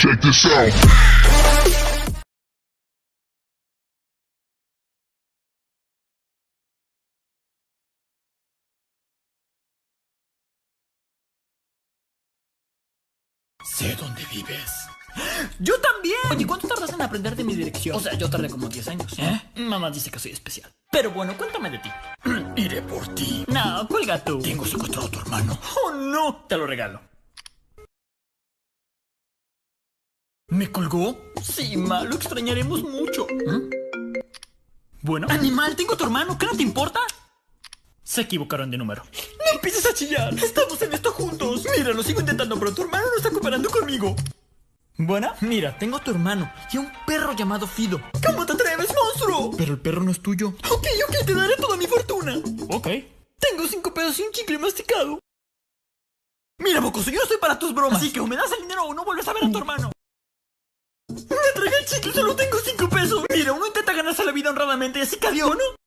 Check this out. Sé dónde vives. ¡Yo también! Oye, ¿cuánto tardas en aprender de mi dirección? O sea, yo tardé como 10 años. ¿Eh? Mamá dice que soy especial. Pero bueno, cuéntame de ti. Iré por ti. No, cuelga tú. Tengo secuestrado a tu hermano. ¡Oh, no! Te lo regalo. ¿Me colgó? Sí, ma, lo extrañaremos mucho. ¿Mm? Bueno. Animal, tengo a tu hermano. ¿Qué no te importa? Se equivocaron de número. No empieces a chillar. Estamos en esto juntos. Mira, lo sigo intentando, pero tu hermano no está cooperando conmigo. Buena, mira, tengo a tu hermano y a un perro llamado Fido. ¿Cómo te atreves, monstruo? Pero el perro no es tuyo. Ok, ok, te daré toda mi fortuna. Ok. Tengo cinco pesos y un chicle masticado. Mira, mocoso, yo no estoy para tus bromas. Así que o me das el dinero o no vuelves a ver a tu hermano. Me tragué el chicle, solo tengo cinco pesos. Mira, uno intenta ganarse la vida honradamente, así que adiós, ¿no?